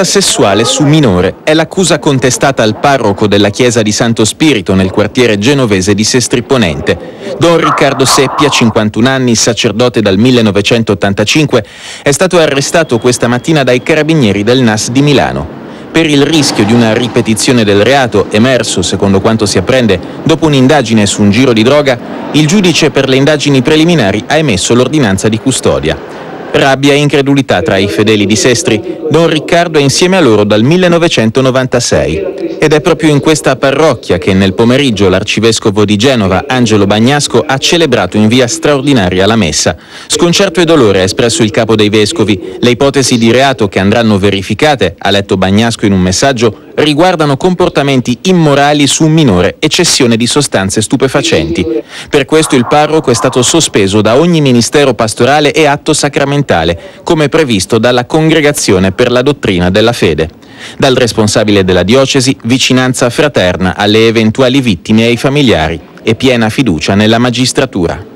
violenza sessuale su minore è l'accusa contestata al parroco della chiesa di Santo Spirito nel quartiere genovese di Sestri Ponente. Don Riccardo Seppia, 51 anni, sacerdote dal 1985, è stato arrestato questa mattina dai carabinieri del NAS di Milano per il rischio di una ripetizione del reato emerso, secondo quanto si apprende, dopo un'indagine su un giro di droga, il giudice per le indagini preliminari ha emesso l'ordinanza di custodia. Rabbia e incredulità tra i fedeli di Sestri. Don Riccardo è insieme a loro dal 1996. Ed è proprio in questa parrocchia che nel pomeriggio l'arcivescovo di Genova, Angelo Bagnasco, ha celebrato in via straordinaria la messa. Sconcerto e dolore ha espresso il capo dei vescovi. Le ipotesi di reato che andranno verificate, ha letto Bagnasco in un messaggio, riguardano comportamenti immorali su un minore e cessione di sostanze stupefacenti. Per questo il parroco è stato sospeso da ogni ministero pastorale e atto sacramentale, come previsto dalla Congregazione per la dottrina della fede. Dal responsabile della diocesi, vicinanza fraterna alle eventuali vittime e ai familiari e piena fiducia nella magistratura.